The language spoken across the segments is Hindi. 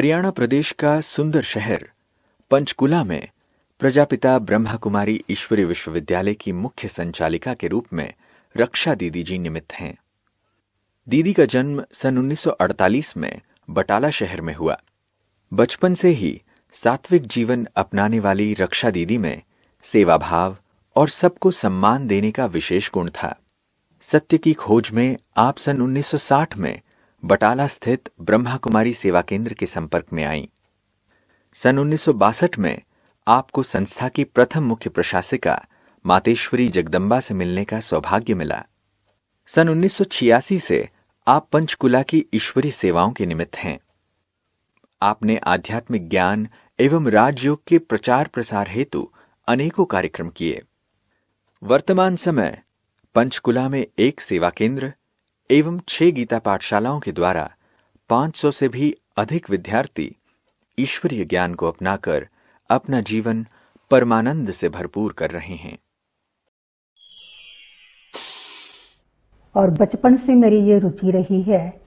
हरियाणा प्रदेश का सुंदर शहर, पंचकुला में प्रजापिता ब्रह्मा कुमारी ईश्वरी विश्वविद्यालय की मुख्य संचालिका के रूप में रक्षा दीदी जी निमित्त हैं। दीदी का जन्म सन 1948 में बटाला शहर में हुआ। बचपन से ही सात्विक जीवन अपनाने वाली रक्षा दीदी में सेवा भाव और सबको सम्मान देने का विशेष गुण था। सत्य की खोज में आप सन 1960 में बटाला स्थित ब्रह्मा कुमारी सेवा केंद्र के संपर्क में आईं। सन 1962 में आपको संस्था की प्रथम मुख्य प्रशासिका मातेश्वरी जगदम्बा से मिलने का सौभाग्य मिला। सन 1986 से आप पंचकुला की ईश्वरी सेवाओं के निमित्त हैं। आपने आध्यात्मिक ज्ञान एवं राजयोग के प्रचार प्रसार हेतु अनेकों कार्यक्रम किए। वर्तमान समय पंचकुला में एक सेवा केंद्र एवं छह गीता पाठशालाओं के द्वारा 500 से भी अधिक विद्यार्थी ईश्वरीय ज्ञान को अपनाकर अपना जीवन परमानंद से भरपूर कर रहे हैं। और बचपन से मेरी ये रुचि रही है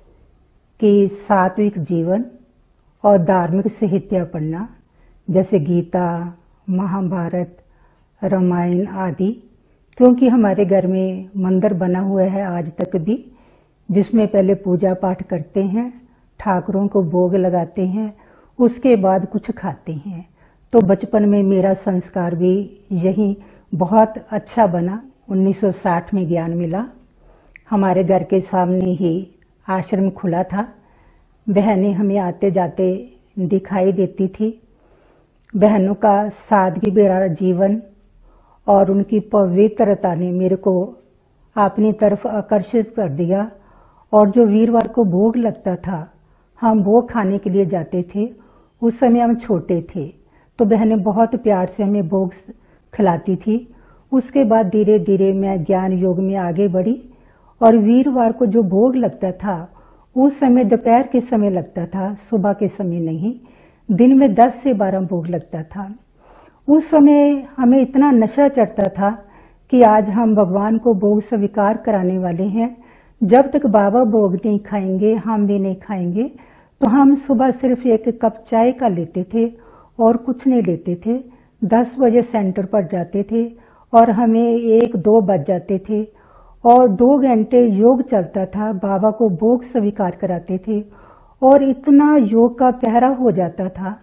कि सात्विक जीवन और धार्मिक साहित्य पढ़ना, जैसे गीता, महाभारत, रामायण आदि, क्योंकि हमारे घर में मंदिर बना हुआ है आज तक भी। जिसमें पहले पूजा पाठ करते हैं, ठाकुरों को भोग लगाते हैं, उसके बाद कुछ खाते हैं। तो बचपन में मेरा संस्कार भी यही बहुत अच्छा बना। 1960 में ज्ञान मिला। हमारे घर के सामने ही आश्रम खुला था। बहनें हमें आते जाते दिखाई देती थी। बहनों का सादगी बेरा जीवन और उनकी पवित्रता ने मेरे को अपनी तरफ़ आकर्षित कर दिया। और जो वीरवार को भोग लगता था, हम वो खाने के लिए जाते थे। उस समय हम छोटे थे तो बहनें बहुत प्यार से हमें भोग खिलाती थी। उसके बाद धीरे धीरे मैं ज्ञान योग में आगे बढ़ी और वीरवार को जो भोग लगता था, उस समय दोपहर के समय लगता था, सुबह के समय नहीं, दिन में दस से बारह भोग लगता था। उस समय हमें इतना नशा चढ़ता था कि आज हम भगवान को भोग स्वीकार कराने वाले हैं जब तक बाबा भोग नहीं खाएँगे, हम भी नहीं खाएँगे तो हम सुबह सिर्फ़ एक कप चाय का लेते थे और कुछ नहीं लेते थे। दस बजे सेंटर पर जाते थे और हमें एक दो बज जाते थे और दो घंटे योग चलता था। बाबा को भोग स्वीकार कराते थे और इतना योग का पहरा हो जाता था।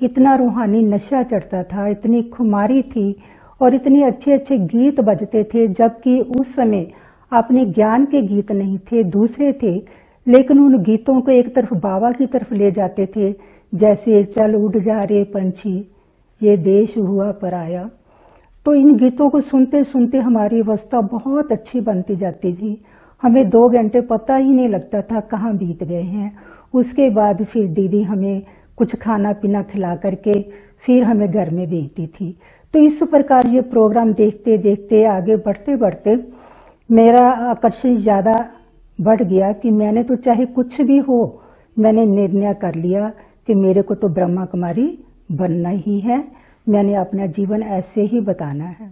इतना रूहानी नशा चढ़ता था, इतनी खुमारी थी और इतने अच्छे अच्छे गीत बजते थे, जबकि उस समय अपने ज्ञान के गीत नहीं थे, दूसरे थे, लेकिन उन गीतों को एक तरफ़ बाबा की तरफ़ ले जाते थे, जैसे, चल उड़ जा रे पंछी, ये देश हुआ पराया. तो इन गीतों को सुनते सुनते हमारी अवस्था बहुत अच्छी बनती जाती थी। हमें दो घंटे पता ही नहीं लगता था कहाँ बीत गए हैं। उसके बाद फिर दीदी हमें कुछ खाना पीना खिला करके फिर हमें घर में भेजती थी। तो इस प्रकार ये प्रोग्राम देखते देखते आगे बढ़ते बढ़ते मेरा आकर्षण ज़्यादा बढ़ गया कि मैंने तो चाहे कुछ भी हो, मैंने निर्णय कर लिया कि मेरे को तो ब्रह्मा कुमारी बनना ही है। मैंने अपना जीवन ऐसे ही बताना है।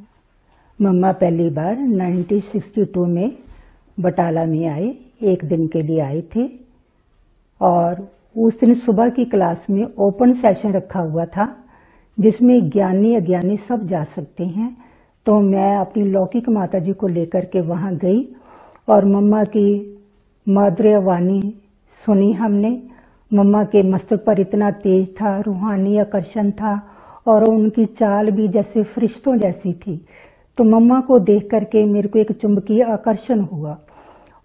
मम्मा पहली बार 1962 में बटाला में आए, एक दिन के लिए आए थे। और उस दिन सुबह की क्लास में ओपन सेशन रखा हुआ था, जिसमें ज्ञानी अज्ञानी सब जा सकते हैं। तो मैं अपनी लौकिक माता जी को लेकर के वहाँ गई और मम्मा की माधुर्य वाणी सुनी हमने। मम्मा के मस्तक पर इतना तेज था, रूहानी आकर्षण था और उनकी चाल भी जैसे फरिश्तों जैसी थी। तो मम्मा को देख करके मेरे को एक चुंबकीय आकर्षण हुआ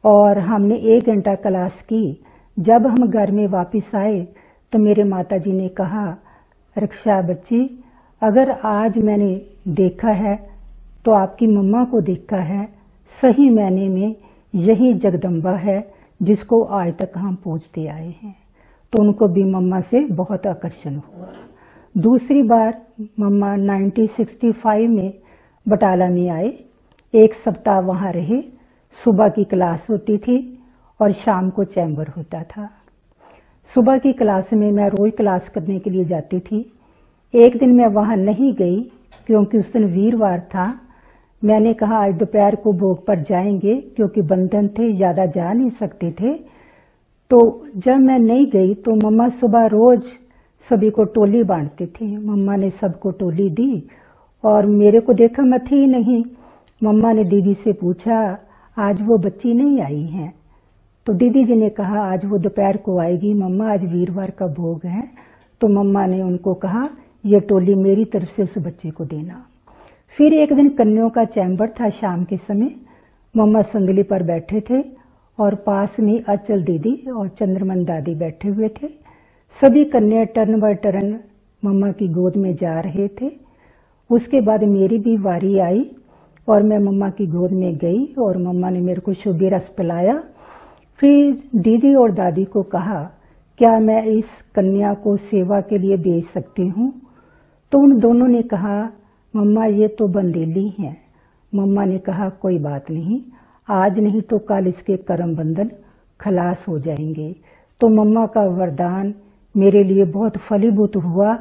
और हमने एक घंटा क्लास की। जब हम घर में वापस आए तो मेरे माता जी ने कहा, रक्षा बच्ची, अगर आज मैंने देखा है तो आपकी मम्मा को देखा है, सही मैंने में यही जगदम्बा है जिसको आज तक हम पूछते आए हैं। तो उनको भी मम्मा से बहुत आकर्षण हुआ। दूसरी बार मम्मा 1965 में बटाला में आए। एक सप्ताह वहाँ रहे, सुबह की क्लास होती थी और शाम को चैम्बर होता था। सुबह की क्लास में मैं रोज क्लास करने के लिए जाती थी। एक दिन मैं वहाँ नहीं गई क्योंकि उस दिन वीरवार था। मैंने कहा, आज दोपहर को भोग पर जाएँगे, क्योंकि बंधन थे, ज़्यादा जा नहीं सकते थे। तो जब मैं नहीं गई तो मम्मा सुबह रोज सभी को टोली बांटते थे। मम्मा ने सबको टोली दी, और मेरे को देखा मैं थी नहीं। मम्मा ने दीदी से पूछा, आज वो बच्ची नहीं आई है? तो दीदी जी ने कहा, आज वो दोपहर को आएगी, मम्मा, आज वीरवार का भोग है। तो मम्मा ने उनको कहा, ये टोली मेरी तरफ़ से उस बच्चे को देना। फिर एक दिन कन्याओं का चैम्बर था शाम के समय। मम्मा संगली पर बैठे थे और पास में अचल दीदी और चंद्रमन दादी बैठे हुए थे। सभी कन्या टर्न बाय टर्न मम्मा की गोद में जा रहे थे। उसके बाद मेरी भी वारी आई और मैं मम्मा की गोद में गई और मम्मा ने मेरे को शुभ रस पिलाया। फिर दीदी और दादी को कहा, क्या मैं इस कन्या को सेवा के लिए भेज सकती हूँ? तो उन दोनों ने कहा मम्मा, ये तो बंदेली है। मम्मा ने कहा, कोई बात नहीं। आज नहीं तो कल इसके कर्म बंधन खलास हो जाएँगे। तो मम्मा का वरदान मेरे लिए बहुत फलीभूत हुआ,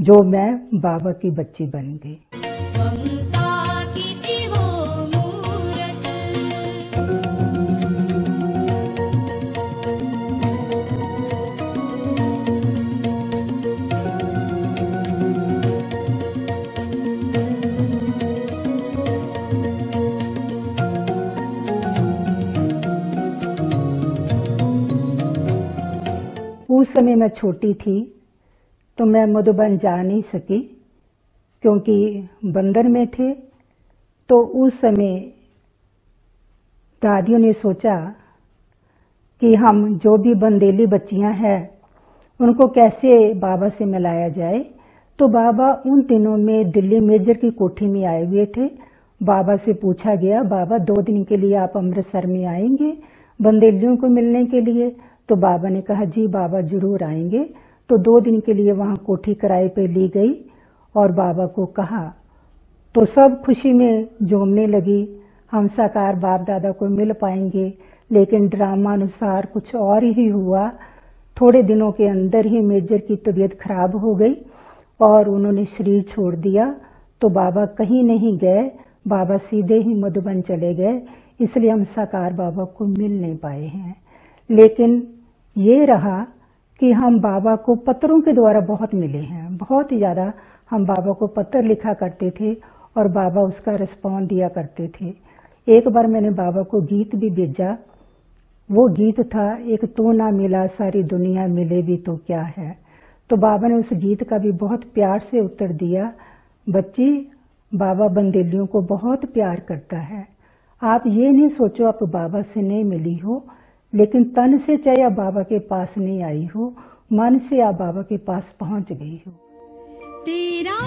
जो मैं बाबा की बच्ची बन गई। समय मैं छोटी थी तो मैं मधुबन जा नहीं सकी, क्योंकि बंदर में थे तो उस समय दादियों ने सोचा कि हम जो भी बंदेली बच्चियाँ हैं, उनको कैसे बाबा से मिलाया जाए। तो बाबा उन दिनों में दिल्ली मेजर की कोठी में आए हुए थे। बाबा से पूछा गया, बाबा, दो दिन के लिए आप अमृतसर में आएँगे बंदेलियों को मिलने के लिए? तो बाबा ने कहा, जी, बाबा ज़रूर आएँगे। तो दो दिन के लिए वहाँ कोठी किराए पे ली गई और बाबा को कहा तो सब खुशी में झूमने लगी। हम साकार बाप दादा को मिल पाएँगे, लेकिन ड्रामा अनुसार कुछ और ही हुआ। थोड़े दिनों के अंदर ही मेजर की तबीयत खराब हो गई और उन्होंने शरीर छोड़ दिया। तो बाबा कहीं नहीं गए, बाबा सीधे ही मधुबन चले गए, इसलिए हम साकार बाबा को मिल नहीं पाए हैं। लेकिन ये रहा कि हम बाबा को पत्रों के द्वारा बहुत मिले हैं। बहुत ही ज़्यादा हम बाबा को पत्र लिखा करते थे और बाबा उसका रिस्पॉन्ड दिया करते थे। एक बार मैंने बाबा को गीत भी भेजा। वो गीत था, एक तो ना मिला, सारी दुनिया मिले भी तो क्या है? तो बाबा ने उस गीत का भी बहुत प्यार से उत्तर दिया, बच्ची, बाबा बंदेलियों को बहुत प्यार करता है। आप ये नहीं सोचो, आप बाबा से नहीं मिली हो। लेकिन तन से चाहे आप बाबा के पास नहीं आई हो, मन से आप बाबा के पास पहुँच गई हो। तेरा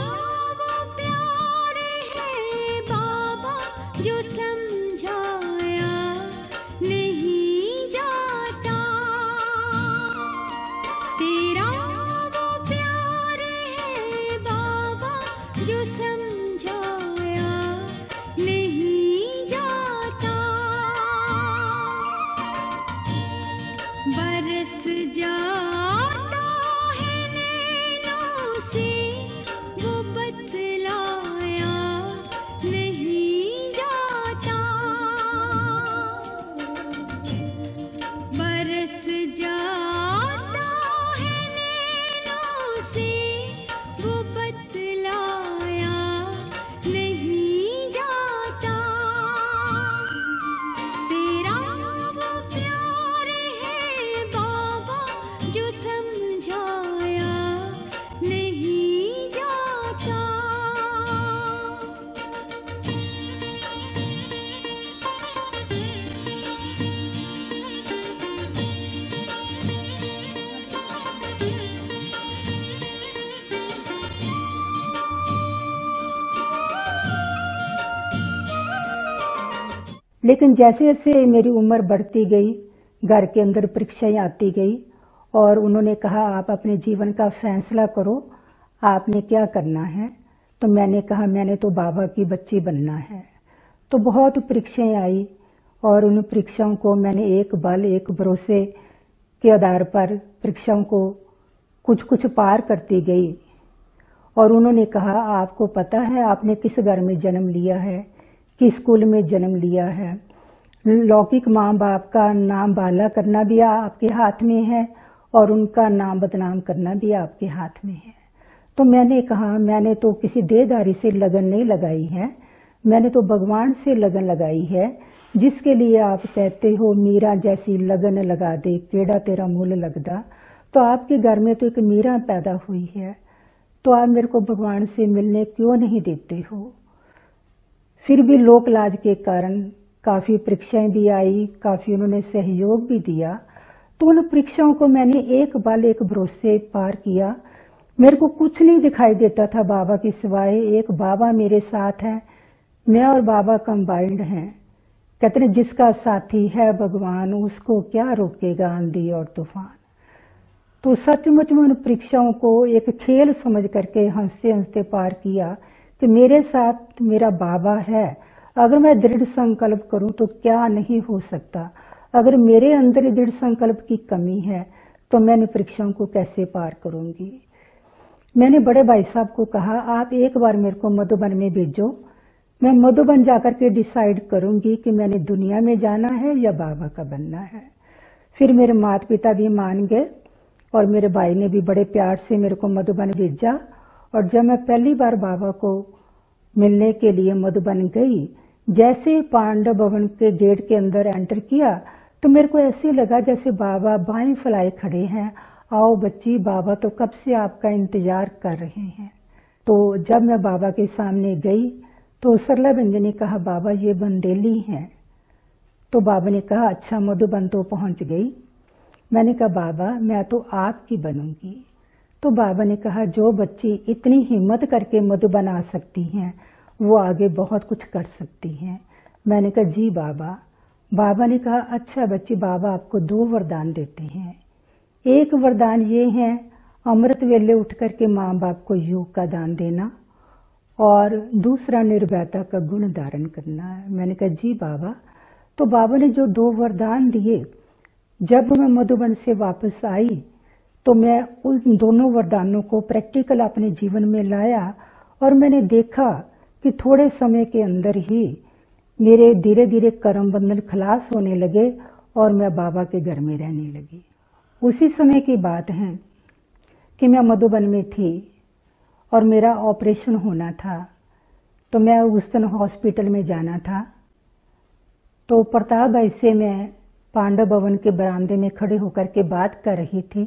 लेकिन जैसे जैसे मेरी उम्र बढ़ती गई, घर के अंदर परीक्षाएँ आती गई और उन्होंने कहा, आप अपने जीवन का फैसला करो, आपने क्या करना है? तो मैंने कहा, मैंने तो बाबा की बच्ची बनना है। तो बहुत परीक्षाएँ आई और उन परीक्षाओं को मैंने एक बल, एक भरोसे के आधार पर परीक्षाओं को कुछ कुछ पार करती गई और उन्होंने कहा, आपको पता है, आपने किस घर में जन्म लिया है? किस स्कूल में जन्म लिया है। लौकिक माँ बाप का नाम बाला करना भी आपके हाथ में है और उनका नाम बदनाम करना भी आपके हाथ में है। तो मैंने कहा, मैंने तो किसी देहदारी से लगन नहीं लगाई है। मैंने तो भगवान से लगन लगाई है, जिसके लिए आप कहते हो, मीरा जैसी लगन लगा दे, केड़ा तेरा मूल लगदा। तो आपके घर में तो एक मीरा पैदा हुई है। तो आप मेरे को भगवान से मिलने क्यों नहीं देते हो? फिर भी लोक लाज के कारण काफ़ी परीक्षाएँ भी आई, काफ़ी उन्होंने सहयोग भी दिया। तो उन परीक्षाओं को मैंने एक बाल एक भरोसे पार किया। मेरे को कुछ नहीं दिखाई देता था बाबा के सिवाय, एक बाबा मेरे साथ है, मैं और बाबा कंबाइंड हैं। कहते हैं जिसका साथी है भगवान, उसको क्या रोकेगा आंधी और तूफ़ान? तो सचमुच में उन परीक्षाओं को एक खेल समझ करके हँसते हँसते पार किया। कि मेरे साथ मेरा बाबा है। अगर मैं दृढ़ संकल्प करूँ तो क्या नहीं हो सकता। अगर मेरे अंदर दृढ़ संकल्प की कमी है तो मैं इन परीक्षाओं को कैसे पार करूँगी? मैंने बड़े भाई साहब को कहा, आप एक बार मेरे को मधुबन में भेजो। मैं मधुबन जाकर के डिसाइड करूँगी कि मैंने दुनिया में जाना है या बाबा का बनना है। फिर मेरे माता पिता भी मान गए और मेरे भाई ने भी बड़े प्यार से मेरे को मधुबन भेजा। और जब मैं पहली बार बाबा को मिलने के लिए मधुबन गई, जैसे पांडव भवन के गेट के अंदर एंटर किया तो मेरे को ऐसे लगा जैसे बाबा बाएँ फलाए खड़े हैं। आओ बच्ची, बाबा तो कब से आपका इंतज़ार कर रहे हैं। तो जब मैं बाबा के सामने गई तो सरला बंद ने कहा, बाबा, ये बंदेली हैं। तो बाबा ने कहा अच्छा मधुबन तो पहुँच गई। मैंने कहा, बाबा, मैं तो आपकी बनूँगी। तो बाबा ने कहा, जो बच्ची इतनी हिम्मत करके मधुबन आ सकती हैं, वो आगे बहुत कुछ कर सकती हैं। मैंने कहा, जी बाबा। बाबा ने कहा अच्छा बच्ची, बाबा आपको दो वरदान देते हैं। एक वरदान ये है, अमृत वेले उठ करके माँ बाप को योग का दान देना और दूसरा निर्भयता का गुण धारण करना है। मैंने कहा, जी बाबा। तो बाबा ने जो दो वरदान दिए, जब मैं मधुबन से वापस आई तो मैं उन दोनों वरदानों को प्रैक्टिकल अपने जीवन में लाया और मैंने देखा कि थोड़े समय के अंदर ही मेरे धीरे धीरे कर्म बंधन खलास होने लगे और मैं बाबा के घर में रहने लगी। उसी समय की बात है कि मैं मधुबन में थी और मेरा ऑपरेशन होना था तो मैं उस दिन हॉस्पिटल में जाना था। तो प्रताप भाई से मैं पांडव भवन के बरामदे में खड़े होकर के बात कर रही थी।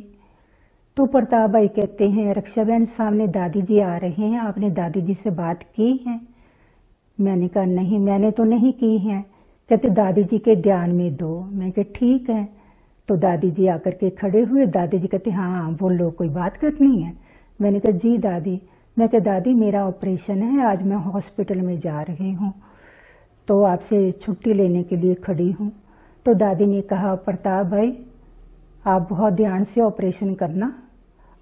तो प्रताप भाई कहते हैं, रक्षा बहन, सामने दादी जी आ रहे हैं। आपने दादी जी से बात की है? मैंने कहा, नहीं, मैंने तो नहीं की है। कहते दादी जी के ध्यान में दो। मैं कह, ठीक है। तो दादी जी आकर के खड़े हुए। दादी जी कहते हाँ बोलो कोई बात करनी है? मैंने कहा, जी दादी। मैं कह, दादी, मेरा ऑपरेशन है। आज मैं हॉस्पिटल में जा रही हूँ तो आपसे छुट्टी लेने के लिए खड़ी हूँ। तो दादी ने कहा, प्रताप भाई, आप बहुत ध्यान से ऑपरेशन करना।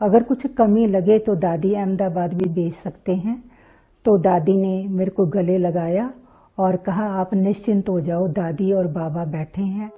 अगर कुछ कमी लगे तो दादी अहमदाबाद भी बेच सकते हैं। तो दादी ने मेरे को गले लगाया और कहा, आप निश्चिंत हो जाओ, दादी और बाबा बैठे हैं।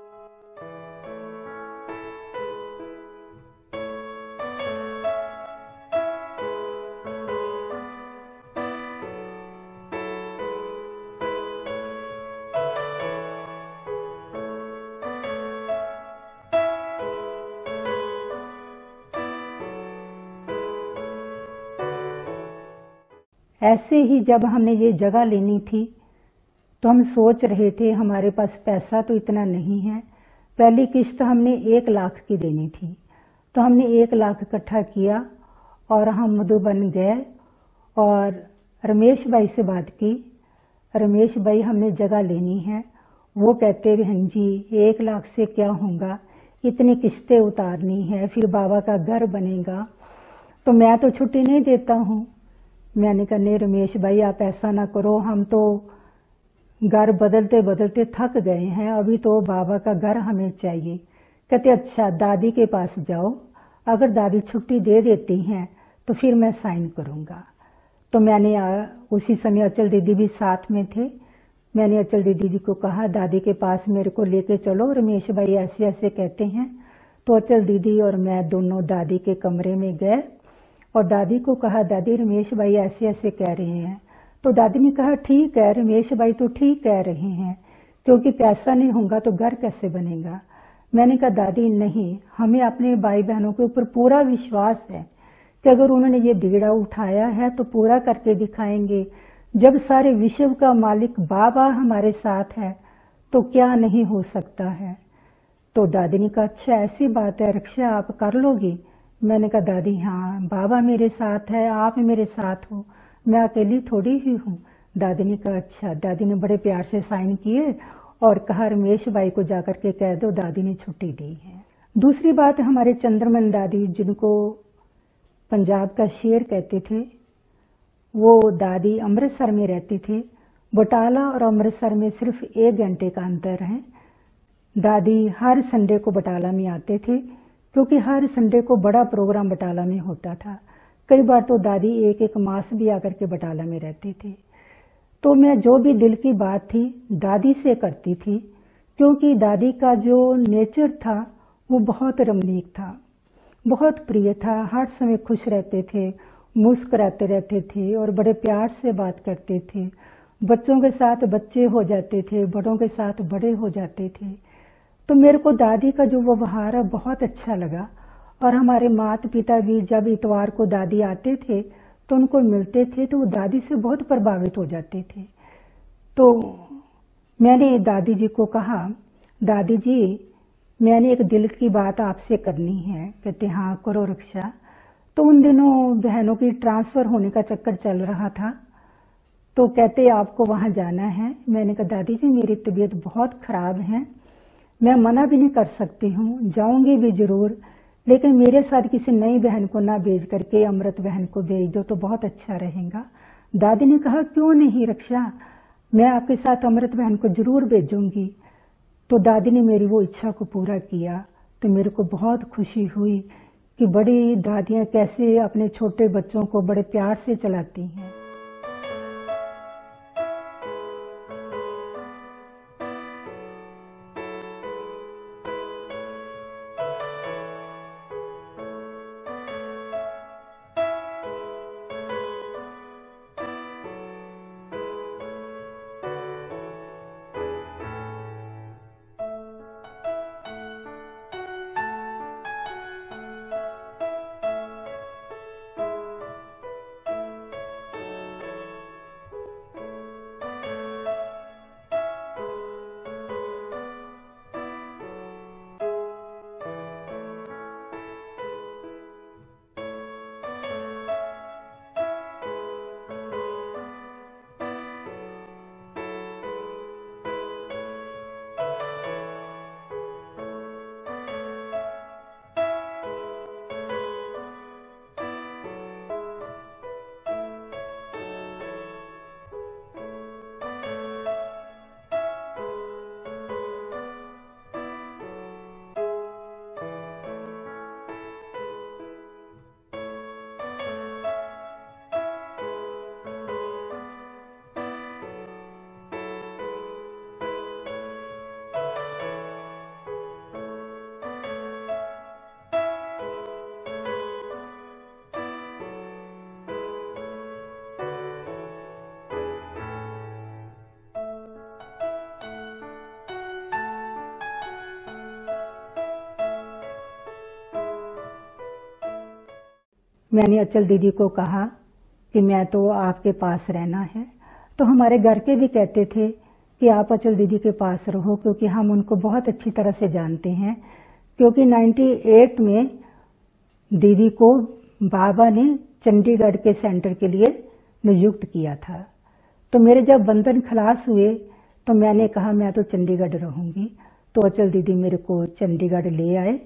ऐसे ही जब हमने ये जगह लेनी थी तो हम सोच रहे थे, हमारे पास पैसा तो इतना नहीं है। पहली किश्त हमने एक लाख की देनी थी। तो हमने एक लाख इकट्ठा किया और हम मधुबन गए और रमेश भाई से बात की। रमेश भाई, हमने जगह लेनी है। वो कहते, बहन जी, एक लाख से क्या होगा? इतनी किस्तें उतारनी है, फिर बाबा का घर बनेगा। तो मैं तो छुट्टी नहीं देता हूँ। मैंने कहा नहीं रमेश भाई आप ऐसा ना करो हम तो घर बदलते बदलते थक गए हैं अभी तो बाबा का घर हमें चाहिए। कहते अच्छा दादी के पास जाओ अगर दादी छुट्टी दे देती हैं तो फिर मैं साइन करूँगा। तो मैंने आ, उसी समय अचल दीदी भी साथ में थे। मैंने अचल दीदी जी को कहा दादी के पास मेरे को लेके चलो रमेश भाई ऐसे ऐसे कहते हैं। तो अचल दीदी और मैं दोनों दादी के कमरे में गए। और दादी को कहा, दादी, रमेश भाई ऐसे ऐसे कह रहे हैं। तो दादी ने कहा, ठीक है, रमेश भाई तो ठीक कह रहे हैं, क्योंकि पैसा नहीं होगा तो घर कैसे बनेगा? मैंने कहा, दादी, नहीं, हमें अपने भाई बहनों के ऊपर पूरा विश्वास है कि अगर उन्होंने ये बीड़ा उठाया है तो पूरा करके दिखाएँगे। जब सारे विश्व का मालिक बाबा हमारे साथ है तो क्या नहीं हो सकता है? तो दादी ने कहा अच्छा ऐसी बात है, रक्षा आप कर लोगी? मैंने कहा, दादी हाँ बाबा मेरे साथ है, आप मेरे साथ हो। मैं अकेली थोड़ी ही हूँ। दादी ने कहा अच्छा। दादी ने बड़े प्यार से साइन किए और कहा रमेश भाई को जाकर के कह दो, दादी ने छुट्टी दी है। दूसरी बात, हमारे चंद्रमन दादी, जिनको पंजाब का शेर कहते थे, वो दादी अमृतसर में रहती थी। बटाला और अमृतसर में सिर्फ़ एक घंटे का अंतर है। दादी हर संडे को बटाला में आते थे। क्योंकि हर संडे को बड़ा प्रोग्राम बटाला में होता था। कई बार तो दादी एक एक मास भी आकर के बटाला में रहती थी। तो मैं जो भी दिल की बात थी, दादी से करती थी, क्योंकि दादी का जो नेचर था, वो बहुत रमणीक था। बहुत प्रिय था, हर समय खुश रहते थे, मुस्कुराते रहते थे और बड़े प्यार से बात करते थे। बच्चों के साथ बच्चे हो जाते थे, बड़ों के साथ बड़े हो जाते थे। तो मेरे को दादी का जो व्यवहार है, बहुत अच्छा लगा। और हमारे माता पिता भी जब इतवार को दादी आते थे तो उनको मिलते थे तो वो दादी से बहुत प्रभावित हो जाते थे। तो मैंने दादी जी को कहा, दादी जी, मैंने एक दिल की बात आपसे करनी है। कहते हाँ करो रक्षा। तो उन दिनों बहनों की ट्रांसफ़र होने का चक्कर चल रहा था। तो कहते, आपको वहाँ जाना है? मैंने कहा, दादी जी, मेरी तबीयत बहुत खराब है। मैं मना भी नहीं कर सकती हूँ, जाऊँगी भी ज़रूर, लेकिन मेरे साथ किसी नई बहन को ना भेज करके, अमृत बहन को भेज दो तो बहुत अच्छा रहेगा। दादी ने कहा, क्यों नहीं रक्षा? मैं आपके साथ अमृत बहन को ज़रूर भेजूँगी। तो दादी ने मेरी वो इच्छा को पूरा किया तो मेरे को बहुत खुशी हुई कि बड़ी दादियाँ कैसे अपने छोटे बच्चों को बड़े प्यार से चलाती हैं। मैंने अचल दीदी को कहा कि मैं तो आपके पास रहना है। तो हमारे घर के भी कहते थे कि आप अचल दीदी के पास रहो, क्योंकि हम उनको बहुत अच्छी तरह से जानते हैं। क्योंकि 98 में दीदी को बाबा ने चंडीगढ़ के सेंटर के लिए नियुक्त किया था। तो मेरे जब बंधन खलास हुए तो मैंने कहा, मैं तो चंडीगढ़ रहूँगी। तो अचल दीदी मेरे को चंडीगढ़ ले आए।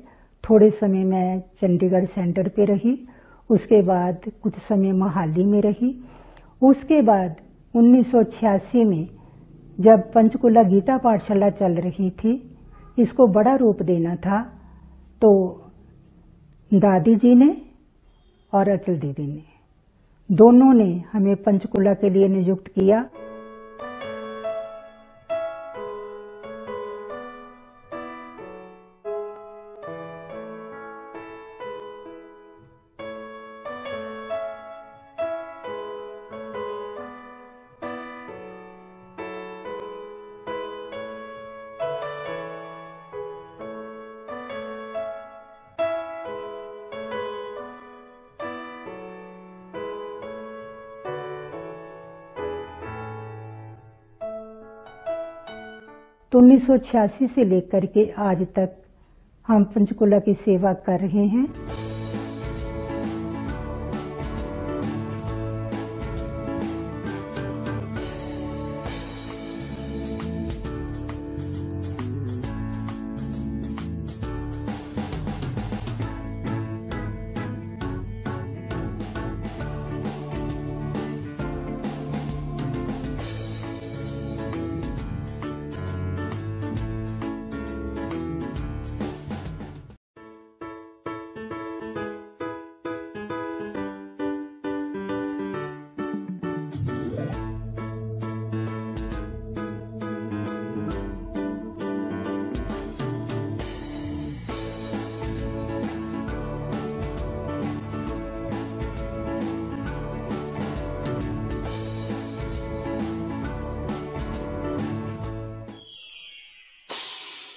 थोड़े समय मैं चंडीगढ़ सेंटर पे रही। उसके बाद कुछ समय मोहाली में रही। उसके बाद 1986 में जब पंचकुला गीता पाठशाला चल रही थी, इसको बड़ा रूप देना था तो दादी जी ने और अचल दीदी ने। दोनों ने हमें पंचकुला के लिए नियुक्त किया। तो 1986 से लेकर के आज तक हम पंचकुला की सेवा कर रहे हैं।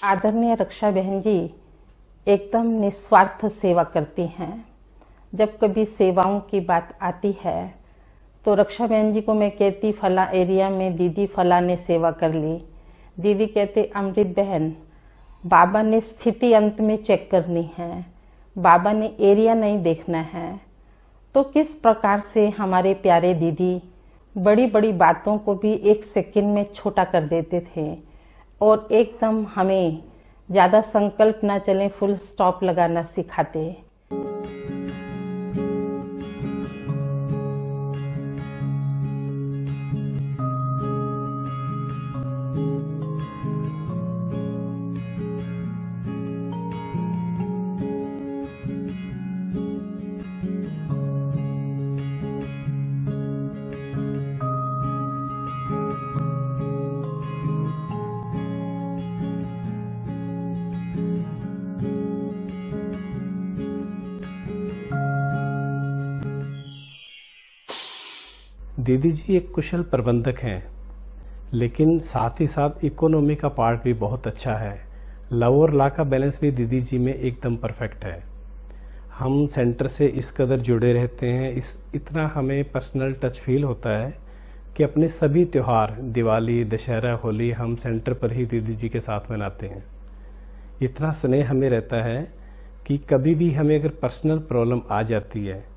आदरणीय रक्षा बहन जी, एकदम निस्वार्थ सेवा करती हैं। जब कभी सेवाओं की बात आती है तो रक्षा बहन जी को मैं कहती, फला एरिया में दीदी फला ने सेवा कर ली। दीदी कहते, अमृत बहन, बाबा ने स्थिति अंत में चेक करनी है। बाबा ने एरिया नहीं देखना है। तो किस प्रकार से हमारे प्यारे दीदी बड़ी बड़ी बातों को भी एक सेकंड में छोटा कर देते थे? और एकदम हमें ज़्यादा संकल्प ना चलें फुल स्टॉप लगाना सिखाते दीदी जी एक कुशल प्रबंधक हैं, लेकिन साथ ही साथ इकोनॉमी का पार्ट भी बहुत अच्छा है। लव और ला का बैलेंस भी दीदी जी में एकदम परफेक्ट है। हम सेंटर से इस कदर जुड़े रहते हैं, इस, इतना हमें पर्सनल टच फील होता है कि अपने सभी त्यौहार, दिवाली, दशहरा, होली हम सेंटर पर ही दीदी जी के साथ मनाते हैं। इतना स्नेह हमें रहता है कि कभी भी हमें अगर पर्सनल प्रॉब्लम आ जाती है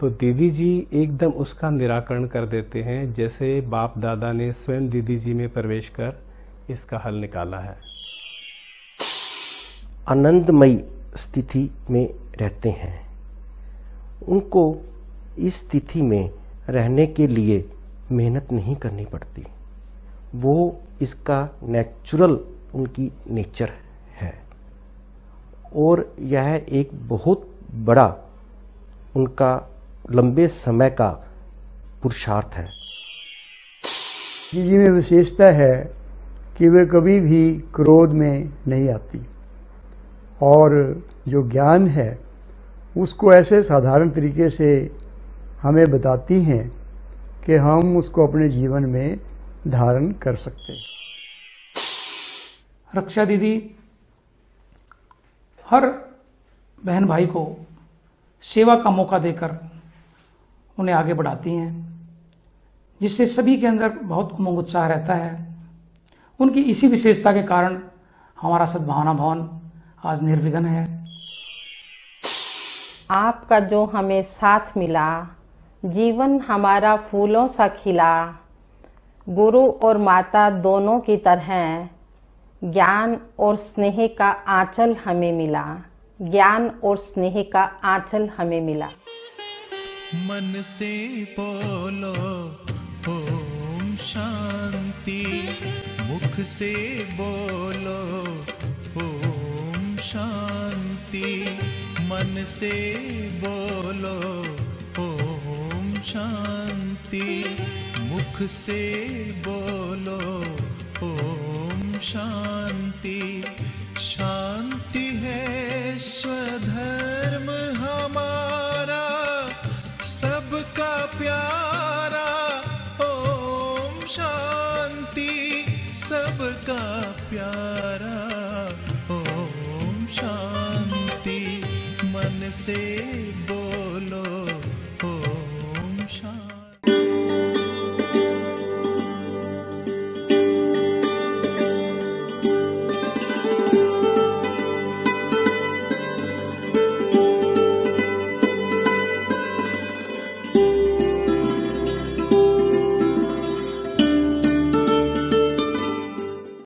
तो दीदी जी एकदम उसका निराकरण कर देते हैं, जैसे बाप दादा ने स्वयं दीदी जी में प्रवेश कर इसका हल निकाला है। आनंदमयी स्थिति में रहते हैं। उनको इस स्थिति में रहने के लिए मेहनत नहीं करनी पड़ती। वो इसका नेचुरल उनकी नेचर है। और यह एक बहुत बड़ा उनका लंबे समय का पुरुषार्थ है। जी में विशेषता है कि वे कभी भी क्रोध में नहीं आती। और जो ज्ञान है उसको ऐसे साधारण तरीके से हमें बताती हैं कि हम उसको अपने जीवन में धारण कर सकते हैं। रक्षा दीदी हर बहन भाई को सेवा का मौका देकर उन्हें आगे बढ़ाती हैं, जिससे सभी के अंदर बहुत उमंग उत्साह रहता है। उनकी इसी विशेषता के कारण हमारा सद्भावना भवन आज निर्विघ्न है। आपका जो हमें साथ मिला, जीवन हमारा फूलों सा खिला, गुरु और माता दोनों की तरह ज्ञान और स्नेह का आंचल हमें मिला, ज्ञान और स्नेह का आंचल हमें मिला। मन से बोलो, ओम शांति। मुख से बोलो, ओम शांति। मन से बोलो, ओम शांति। मुख से बोलो, ओम शांति। शांति है, स्वधर्म हमारा। का प्यारा ओम शांति सबका प्यारा।